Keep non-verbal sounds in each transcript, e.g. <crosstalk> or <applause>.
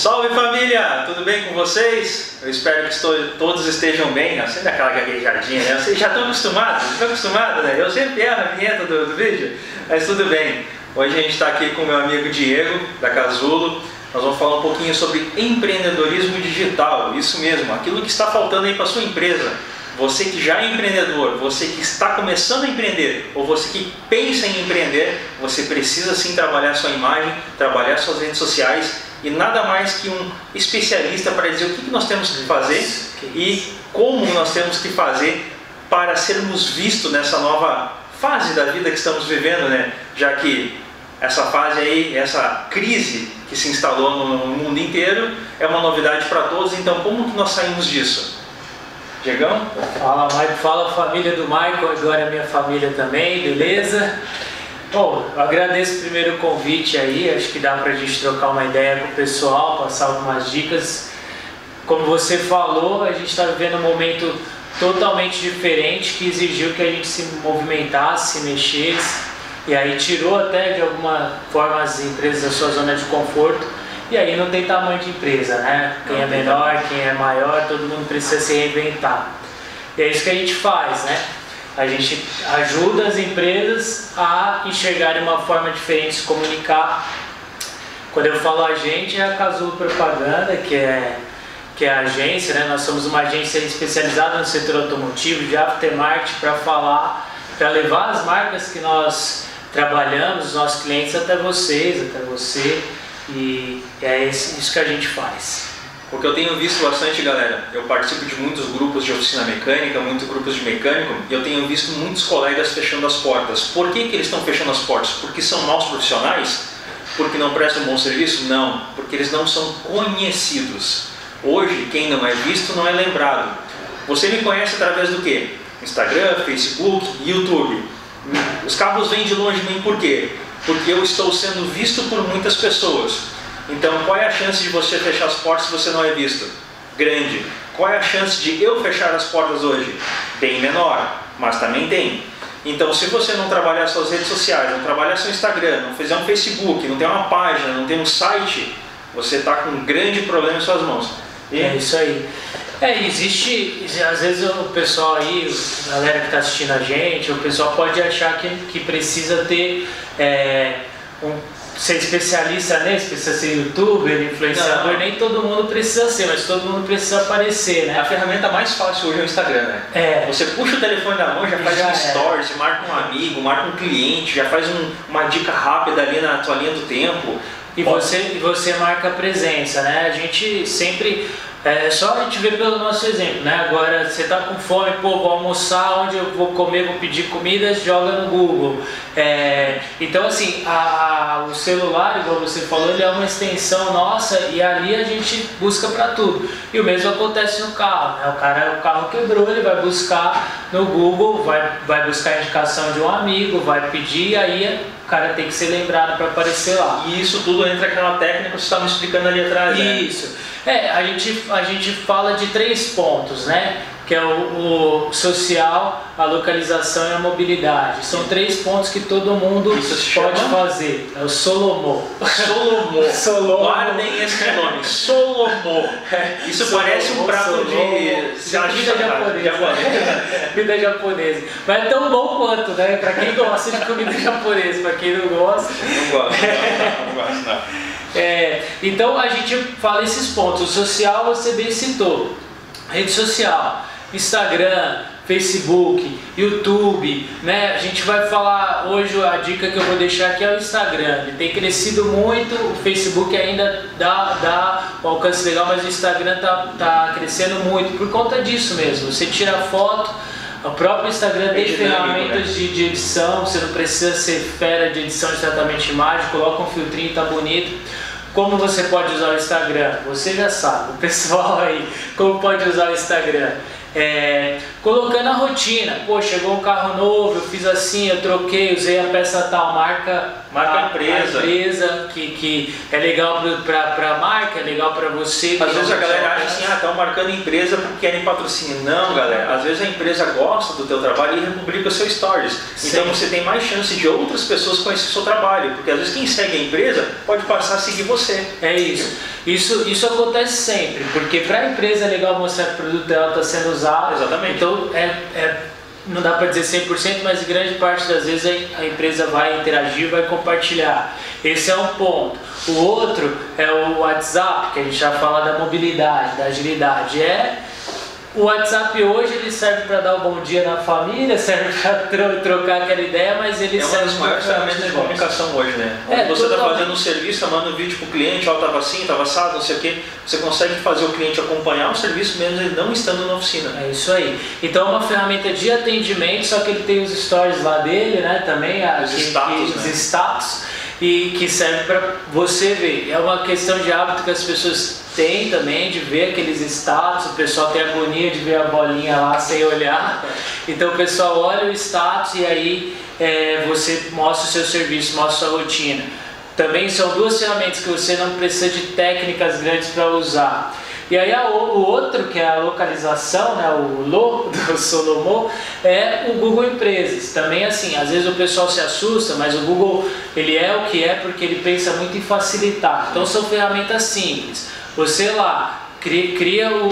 Salve família, tudo bem com vocês? Eu espero que estou, todos estejam bem. Sempre aquela gaguejadinha, né? Vocês já estão acostumados? Estão acostumados, né? Eu sempre erro a vinheta do, do vídeo, mas tudo bem. Hoje a gente está aqui com o meu amigo Diego, da Casulo. Nós vamos falar um pouquinho sobre empreendedorismo digital, isso mesmo, aquilo que está faltando aí para sua empresa. Você que já é empreendedor, você que está começando a empreender ou você que pensa em empreender, você precisa sim trabalhar sua imagem, trabalhar suas redes sociais e nada mais que um especialista para dizer o que nós temos que fazer e como nós temos que fazer para sermos vistos nessa nova fase da vida que estamos vivendo, né? Já que essa fase aí, essa crise que se instalou no mundo inteiro é uma novidade para todos. Então, como que nós saímos disso? Diegão? Fala, Maico. Fala, família do Michael. Agora é minha família também, beleza? Bom, agradeço primeiro o convite aí, acho que dá para a gente trocar uma ideia com o pessoal, passar algumas dicas. Como você falou, a gente está vivendo um momento totalmente diferente que exigiu que a gente se movimentasse, se mexesse, e aí tirou até de alguma forma as empresas da sua zona de conforto. E aí não tem tamanho de empresa, né? Quem é menor, quem é maior, todo mundo precisa se reinventar. E é isso que a gente faz, né? A gente ajuda as empresas a enxergarem uma forma diferente de se comunicar. Quando eu falo a gente, é a Casulo Propaganda, que é, que é a agência, né? nós somos uma agência especializada no setor automotivo, de aftermarket, para falar, para levar as marcas que nós trabalhamos, os nossos clientes, até vocês, até você, e é isso que a gente faz. Porque eu tenho visto bastante, galera, eu participo de muitos grupos de oficina mecânica, muitos grupos de mecânico, e eu tenho visto muitos colegas fechando as portas. Por que, que eles estão fechando as portas? Porque são maus profissionais? Porque não prestam bom serviço? Não, porque eles não são conhecidos. Hoje, quem não é visto não é lembrado. Você me conhece através do quê? Instagram, Facebook, YouTube. Os carros vêm de longe nem por quê? Porque eu estou sendo visto por muitas pessoas. Então, qual é a chance de você fechar as portas se você não é visto? Grande. Qual é a chance de eu fechar as portas hoje? Bem menor, mas também tem. Então, se você não trabalhar suas redes sociais, não trabalhar seu Instagram, não fizer um Facebook, não tem uma página, não tem um site, você está com um grande problema em suas mãos. E... É isso aí. É, existe, às vezes o pessoal aí, a galera que está assistindo a gente, o pessoal pode achar que, que precisa ter é, um ser especialista nisso, precisa ser youtuber, influenciador, não. nem todo mundo precisa ser, mas todo mundo precisa aparecer, né? A ferramenta mais fácil hoje é o Instagram, né? É. Você puxa o telefone da mão, já faz já um é. stories, marca um amigo, marca um cliente, já faz um, uma dica rápida ali na tua linha do tempo. E você, e você marca presença, né? A gente sempre é só a gente ver pelo nosso exemplo, né? Agora você tá com fome, pô, vou almoçar, onde eu vou comer, vou pedir comida, joga no Google. É, então assim, a, a, o celular, igual você falou, ele é uma extensão nossa e ali a gente busca para tudo. E o mesmo acontece no carro, né? O cara, o carro quebrou, ele vai buscar no Google, vai, vai buscar a indicação de um amigo, vai pedir, aí cara tem que ser lembrado para aparecer lá. E isso tudo entra aquela técnica que você estava me explicando ali atrás, né? Isso. É, a gente, a gente fala de três pontos, né? Que é o, o social, a localização e a mobilidade. São três pontos que todo mundo pode fazer. É o Solomon. Solomon. <laughs> Solomon. Guardem esse nome. <laughs> Solomon. Isso Solomon, parece um prato Solomon. de comida japonesa. comida <laughs> japonesa. Mas é tão bom quanto, né? Para quem gosta de comida japonesa, para quem não gosta. Não gosta, não, não gosto não. É, então a gente fala esses pontos. O social você bem citou. Rede social, Instagram, Facebook, YouTube, né? A gente vai falar hoje a dica que eu vou deixar aqui é o Instagram. Ele tem crescido muito, o Facebook ainda dá, dá um alcance legal, mas o Instagram tá, tá crescendo muito por conta disso mesmo. Você tira foto, o próprio Instagram tem ferramentas né? de, de, edição, você não precisa ser fera de edição de tratamento de imagem, coloca um filtrinho, tá bonito. Como você pode usar o Instagram? Você já sabe, o pessoal aí, como pode usar o Instagram? É, colocando a rotina, pô, chegou um carro novo, eu fiz assim, eu troquei, usei a peça tal, marca, marca a, empresa, a empresa que, que é legal para a marca, é legal para você. Às vezes a galera acha assim, ah, estão marcando empresa porque querem patrocínio. Não, galera, às vezes a empresa gosta do teu trabalho e republica seu stories. Sim. Então você tem mais chance de outras pessoas conhecer o seu trabalho, porque às vezes quem segue a empresa pode passar a seguir você. É isso. Isso, isso acontece sempre, porque para a empresa é legal mostrar que o produto dela está sendo usado. Exatamente. Então, é, é não dá para dizer 100%, mas grande parte das vezes a empresa vai interagir, vai compartilhar. Esse é um ponto. O outro é o WhatsApp, que a gente já fala da mobilidade, da agilidade. É o WhatsApp hoje ele serve para dar o um bom dia na família, <laughs> serve para trocar aquela ideia, mas ele é serve. É uma das maiores ferramentas de comunicação hoje, né? É, você está fazendo um serviço, está mandando um vídeo para o cliente, ó, estava assim, estava assado, não sei o quê. Você consegue fazer o cliente acompanhar o serviço mesmo ele não estando na oficina. É isso aí. Então é uma ferramenta de atendimento, só que ele tem os stories lá dele, né? Também os que, status, que, né? os status e que serve para você ver. É uma questão de hábito que as pessoas também, de ver aqueles status, o pessoal tem agonia de ver a bolinha lá sem olhar. Então o pessoal olha o status e aí é, você mostra o seu serviço, mostra a sua rotina. Também são duas ferramentas que você não precisa de técnicas grandes para usar. E aí a, o outro, que é a localização, né, o LO <laughs> do Solomon, é o Google Empresas. Também assim, às vezes o pessoal se assusta, mas o Google ele é o que é porque ele pensa muito em facilitar. Então são ferramentas simples. Você lá cria, cria o,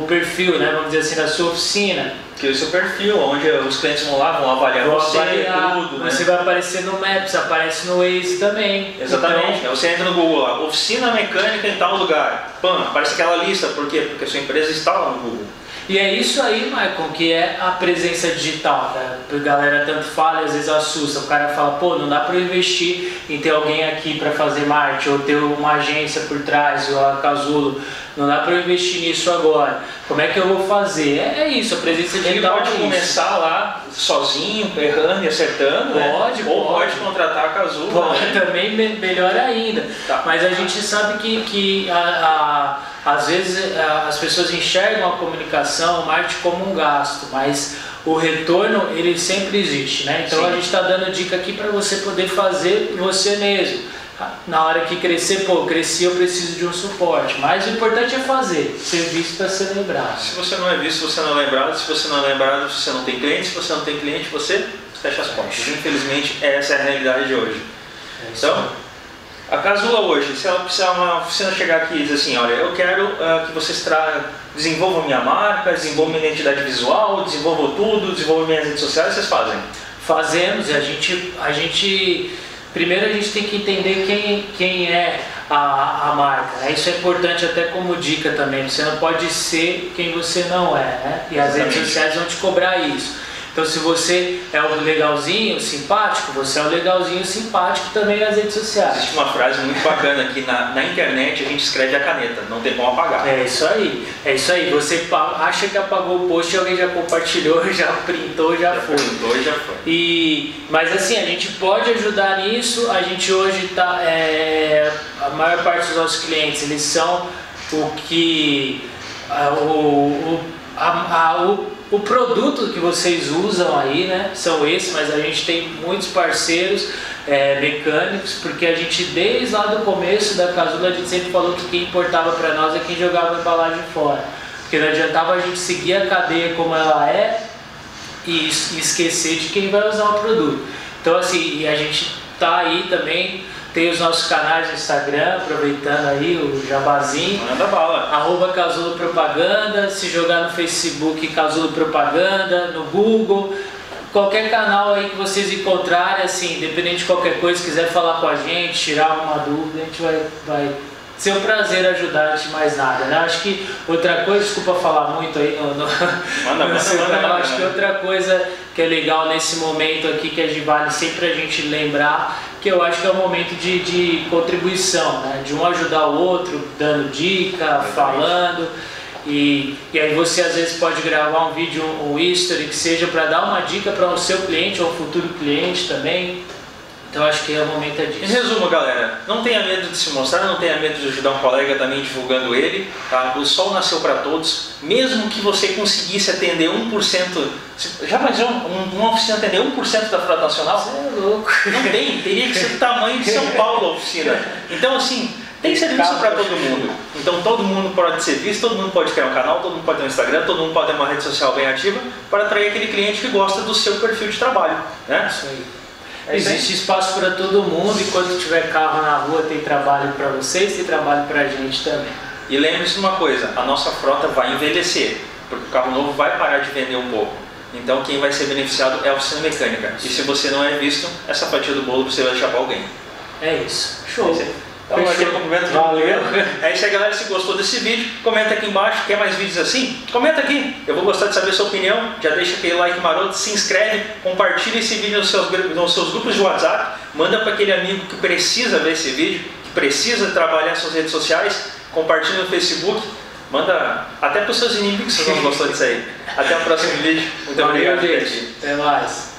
o perfil, né, vamos dizer assim, da sua oficina que o seu perfil, onde os clientes vão lá, vão avaliar vão você, avaliar, tudo, né? Você vai aparecer no Maps, aparece no Waze também. Exatamente. Então, você entra no Google lá, oficina mecânica em tal lugar. Pam, aparece aquela lista. Por quê? Porque a sua empresa está lá no Google. E é isso aí, Michael, que é a presença digital. Né? A galera tanto fala e às vezes assusta. O cara fala, pô, não dá para investir em ter alguém aqui para fazer marketing, ou ter uma agência por trás, ou a Casulo. Não dá para investir nisso agora. Como é que eu vou fazer? É, é isso, a presença digital. Ele pode é começar lá sozinho, errando e acertando, pode, né? ou pode, contratar a Casulo. Pode, né? também melhor ainda. Tá. Mas a gente sabe que, que a, a, às vezes a, as pessoas enxergam a comunicação, o marketing como um gasto, mas o retorno ele sempre existe, né? Então Sim. a gente está dando dica aqui para você poder fazer você mesmo na hora que crescer, pô, cresci, eu preciso de um suporte. Mas o importante é fazer, ser visto para ser lembrado. Se você não é visto, você não é lembrado. Se você não é lembrado, você não tem cliente. Se você não tem cliente, você fecha as portas. Infelizmente, essa é a realidade de hoje. É então, a Casula hoje, se ela precisar uma oficina chegar aqui e dizer assim, olha, eu quero uh, que vocês desenvolvam minha marca, desenvolvam minha identidade visual, desenvolvam tudo, desenvolvam minhas redes sociais, vocês fazem? Fazemos e a gente, a gente Primeiro a gente tem que entender quem, quem é a, a marca. Né? Isso é importante até como dica também. Você não pode ser quem você não é. Né? E as redes sociais vão te cobrar isso. Então, se você é o legalzinho, simpático, você é o legalzinho, simpático também nas redes sociais. Existe uma frase muito bacana que na, na internet a gente escreve a caneta, não tem como apagar. É isso aí, é isso aí. Você acha que apagou o post, alguém já compartilhou, <laughs> já printou, já, já foi. Printou e já foi. E, mas assim, a gente pode ajudar nisso. A gente hoje está. É, a maior parte dos nossos clientes, eles são o que. A, o, a, a, o o produto que vocês usam aí, né, são esses, mas a gente tem muitos parceiros é, mecânicos, porque a gente desde lá do começo da Casula a gente sempre falou que quem importava para nós é quem jogava a embalagem fora, porque não adiantava a gente seguir a cadeia como ela é e esquecer de quem vai usar o produto. Então assim, a gente tá aí também tem os nossos canais no Instagram, aproveitando aí o jabazinho. Manda bala. Arroba Casulo Propaganda, se jogar no Facebook Casulo Propaganda, no Google, qualquer canal aí que vocês encontrarem, assim, independente de qualquer coisa, quiser falar com a gente, tirar alguma dúvida, a gente vai, vai ser um prazer ajudar antes de mais nada. Né? Acho que outra coisa, desculpa falar muito aí no, no, manda, no seu manda, canal, acho que outra coisa que é legal nesse momento aqui que a gente vale sempre a gente lembrar que eu acho que é um momento de, de contribuição, né? de um ajudar o outro, dando dica, falando. E, e aí você às vezes pode gravar um vídeo, um, um history que seja para dar uma dica para o seu cliente ou futuro cliente também. Então acho que é o momento é disso. Em resumo, galera, não tenha medo de se mostrar, não tenha medo de ajudar um colega também divulgando ele. Tá? O sol nasceu para todos. Mesmo que você conseguisse atender 1%, já imaginou uma oficina atender 1% da frota nacional? Você é louco. Não tem, teria que ser do tamanho de São Paulo a oficina. Então assim, tem serviço para todo mundo. Então todo mundo pode ser visto, todo mundo pode criar um canal, todo mundo pode ter um Instagram, todo mundo pode ter uma rede social bem ativa para atrair aquele cliente que gosta do seu perfil de trabalho. Né? Isso aí. É. Existe espaço para todo mundo, enquanto tiver carro na rua, tem trabalho para vocês, tem trabalho para a gente também. E lembre-se de uma coisa, a nossa frota vai envelhecer, porque o carro novo vai parar de vender um pouco. Então quem vai ser beneficiado é a oficina mecânica. E se você não é visto, essa fatia do bolo você vai deixar pra alguém. É isso. Show. Então, Fechou. aquele cumprimento Valeu. É <laughs> isso aí, galera. Se gostou desse vídeo, comenta aqui embaixo. Quer mais vídeos assim? Comenta aqui. Eu vou gostar de saber a sua opinião. Já deixa aquele like maroto, se inscreve, compartilha esse vídeo nos seus, nos seus grupos de WhatsApp. Manda para aquele amigo que precisa ver esse vídeo, que precisa trabalhar suas redes sociais. Compartilha no Facebook. Manda até para os seus inimigos se vocês não gostou disso aí. Até o próximo vídeo. <laughs> Muito Valeu, obrigado, gente. Até mais.